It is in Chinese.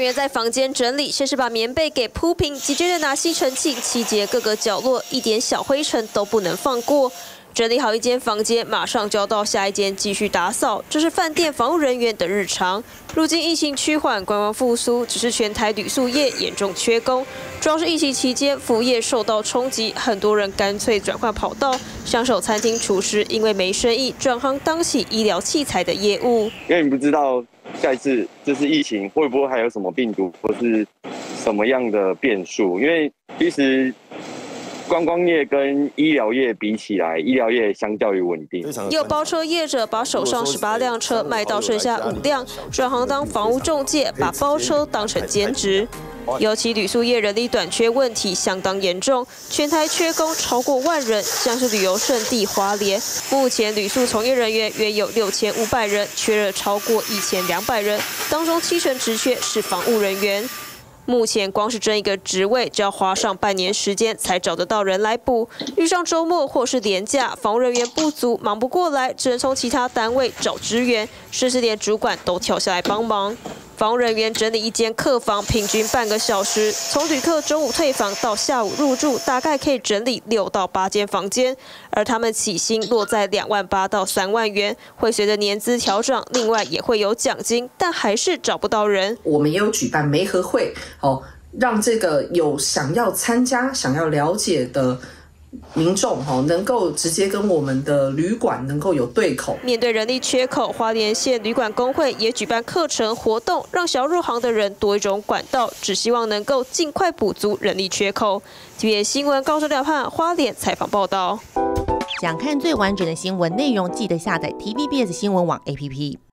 员在房间整理，先是把棉被给铺平，紧接着拿吸尘器清洁各个角落，一点小灰尘都不能放过。整理好一间房间，马上就要到下一间继续打扫，这是饭店房务人员的日常。如今疫情趋缓，观光复苏，只是全台旅宿业严重缺工，主要是疫情期间服务业受到冲击，很多人干脆转换跑道，享受餐厅厨师因为没生意，转行当起医疗器材的业务。因为你不知道下一次这次疫情会不会还有什么病毒或是什么样的变数，因为其实。观光业跟医疗业比起来，医疗业相较于稳定。有包车业者把手上十八辆车卖到剩下五辆，转行当房屋中介，把包车当成兼职。尤其旅宿业人力短缺问题相当严重，全台缺工超过万人，像是旅游胜地花莲，目前旅宿从业人员约有六千五百人，缺了超过一千两百人，当中七成职缺是房务人员。目前光是争一个职位，就要花上半年时间才找得到人来补。遇上周末或是年假，房务人员不足，忙不过来，只能从其他单位找支援，甚至连主管都跳下来帮忙。房务人员整理一间客房，平均半个小时。从旅客中午退房到下午入住，大概可以整理六到八间房间。而他们起薪落在两万八到三万元，会随着年资调整，另外也会有奖金，但还是找不到人。我们也有举办媒合会，哦，让这个有想要参加、想要了解的。民众哈能够直接跟我们的旅馆能够有对口。面对人力缺口，花莲县旅馆工会也举办课程活动，让想要入行的人多一种管道，只希望能够尽快补足人力缺口。TVB 新闻高手两判花莲采访报道。想看最完整的新闻内容，记得下载 TVBS 新闻网 APP。